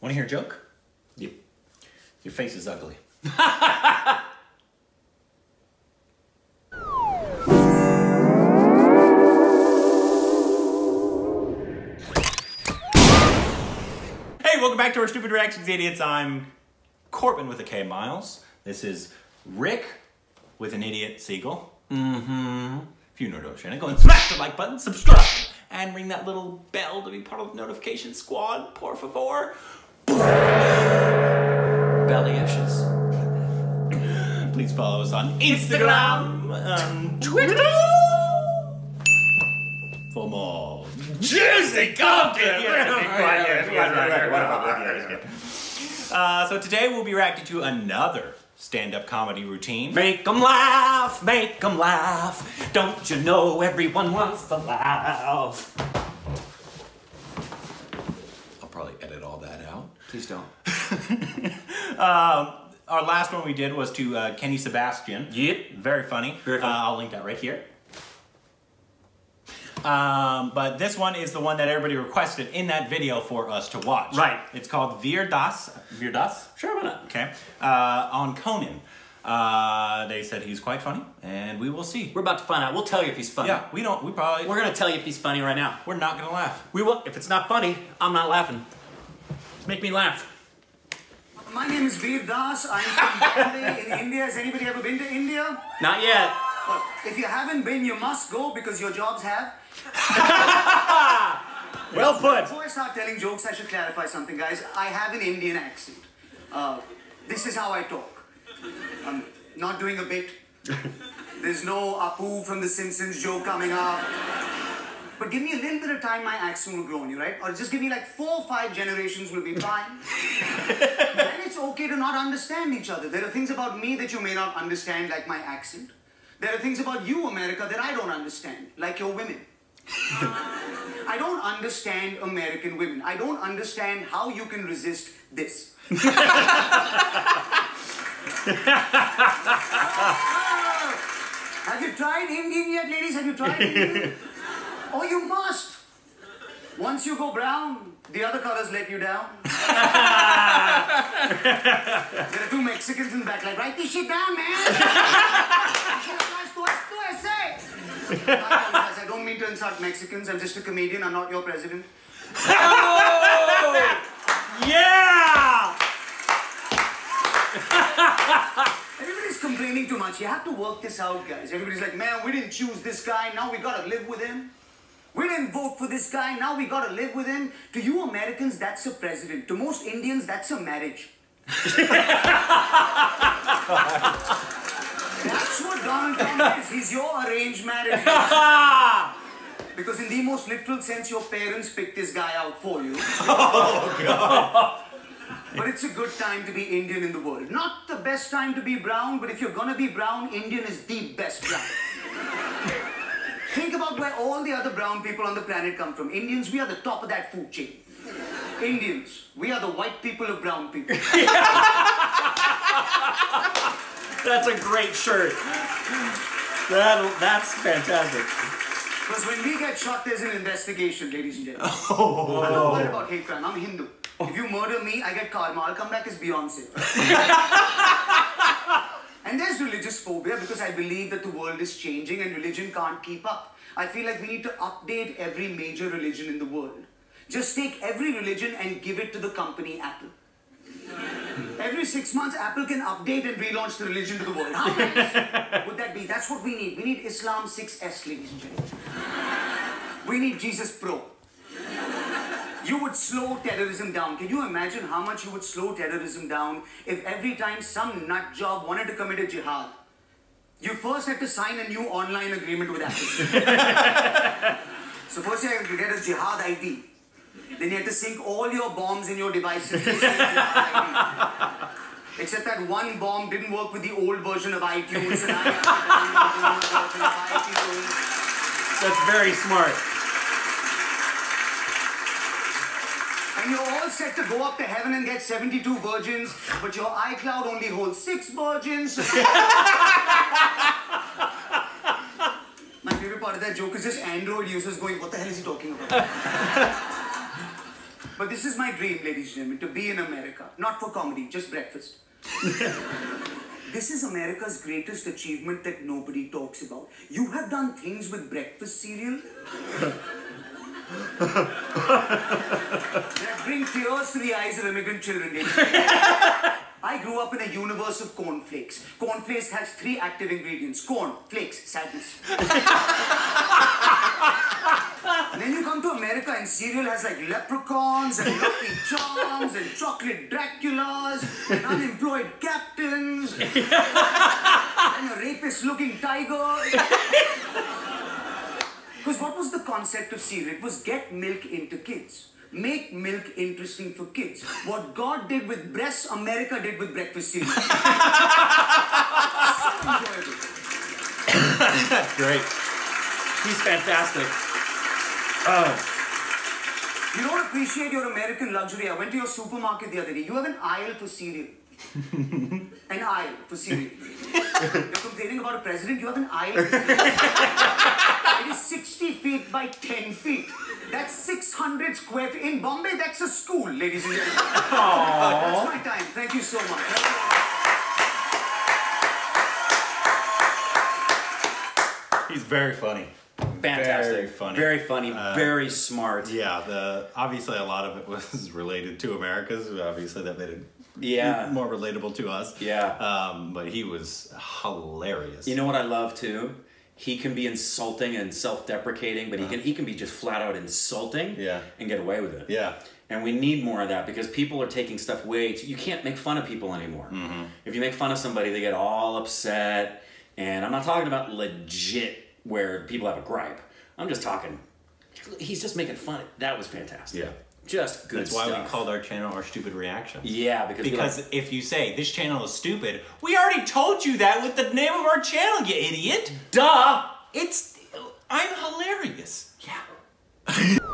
Want to hear a joke? Yep. Your face is ugly. hey, welcome back to our Stupid Reactions Idiots. I'm Korbin with a K Miles. This is Rick with an idiot Segall. Mm-hmm. If you know what I'm go and smash the like button, subscribe, and ring that little bell to be part of the notification squad, por favor. Belly issues. Please follow us on Instagram, um, Twitter, for more juicy content. Uh, so today we'll be reacting to another stand-up comedy routine. Make 'em laugh, make 'em laugh. Don't you know everyone wants to laugh? Edit all that out. Please don't. Um, our last one we did was to uh, Kenny Sebastian. Yep. Very funny. Very funny. Uh, I'll link that right here. Um, but this one is the one that everybody requested in that video for us to watch. Right. It's called Vir Das. Vir Das? Sure, why not? Okay. Uh, on Conan. Uh, they said he's quite funny, and we will see. We're about to find out. We'll tell you if he's funny. Yeah, we don't. We probably. We're We're, gonna tell you if he's funny right now. we're not gonna laugh. We will. If it's not funny, I'm not laughing. Make me laugh. My name is Vir Das. I'm from Bombay in India. Has anybody ever been to India? Not yet. Well, if you haven't been, you must go because your jobs have. Well put. Before I start telling jokes, I should clarify something, guys. I have an Indian accent. Uh, this is how I talk. I'm not doing a bit. There's no Apu from The Simpsons joke coming up. But give me a little bit of time, my accent will grow on you, right? Or just give me like four or five generations will be fine. then it's okay to not understand each other. There are things about me that you may not understand, like my accent. There are things about you, America, that I don't understand, like your women. I don't understand American women. I don't understand how you can resist this. Have you tried Indian yet, ladies? Have you tried Indian? Oh, you must. Once you go brown, the other colors let you down. there are two Mexicans in the back, like, write this shit down, man. I don't mean to insult Mexicans. I'm just a comedian. I'm not your president. Oh, Yeah! Everybody's complaining too much. You have to work this out, guys. Everybody's like, man, we didn't choose this guy. Now we gotta live with him. We didn't vote for this guy. Now we gotta live with him. To you Americans, that's a president. To most Indians, that's a marriage. that's what Donald Trump is. He's your arranged marriage. Because in the most literal sense, your parents picked this guy out for you. Oh, but it's a good time to be Indian in the world. Not the best time to be brown, but if you're gonna be brown, Indian is the best brown. Think about where all the other brown people on the planet come from. Indians, we are the top of that food chain. Indians, we are the white people of brown people. That's a great shirt. That, that's fantastic. Because when we get shot, there's an investigation, ladies and gentlemen. Oh. I'm not worried about hate crime. I'm Hindu. If you murder me, I get karma. I'll come back as Beyonce. and there's religious phobia because I believe that the world is changing and religion can't keep up. I feel like we need to update every major religion in the world. Just take every religion and give it to the company Apple. Every six months, Apple can update and relaunch the religion to the world. How nice would that be? That's what we need. We need Islam 6S, ladies and gentlemen. We need Jesus Pro. You would slow terrorism down. Can you imagine how much you would slow terrorism down if every time some nut job wanted to commit a jihad, you first had to sign a new online agreement with Apple. so first you had to get a jihad ID. Then you had to sync all your bombs in your devices to jihad ID. Except that one bomb didn't work with the old version of iTunes. And I had to download the new version of iTunes. That's very smart. You're all set to go up to heaven and get 72 virgins, but your iCloud only holds six virgins. My favorite part of that joke is just Android users going, what the hell is he talking about? But this is my dream, ladies and gentlemen, to be in America. Not for comedy, just breakfast. this is America's greatest achievement that nobody talks about. You have done things with breakfast cereal that bring tears to the eyes of immigrant children. I grew up in a universe of cornflakes. Cornflakes has three active ingredients corn, flakes, sadness. then you come to America and cereal has like leprechauns and lucky charms and chocolate Draculas and unemployed captains and a rapist looking tiger. Concept of cereal? It was get milk into kids. Make milk interesting for kids. What God did with breasts, America did with breakfast cereal. That's great. He's fantastic. Oh. You don't appreciate your American luxury. I went to your supermarket the other day. You have an aisle for cereal. an aisle for cereal. You're complaining about a president. You have an aisle. For cereal. it is 60 feet by 10 feet. That's 600 square feet. In Bombay, that's a school, ladies and gentlemen. That's my time. Thank you so much. He's very funny. Fantastic. Very funny. Very funny. Uh, very smart. Yeah, the obviously a lot of it was related to Americas. Obviously, that made it Yeah. more relatable to us. Yeah. Um, but he was hilarious. You know what I love too? He can be insulting and self-deprecating, but he can he can be just flat out insulting Yeah. and get away with it. Yeah. And we need more of that because people are taking stuff way too, you can't make fun of people anymore. Mm-hmm. If you make fun of somebody, they get all upset. And I'm not talking about legit where people have a gripe. I'm just talking he's just making fun. That was fantastic. Yeah. Just good That's why we called our channel our stupid reactions. Yeah, because because like, if you say this channel is stupid, we already told you that with the name of our channel, you idiot. Duh. It's I'm hilarious. Yeah.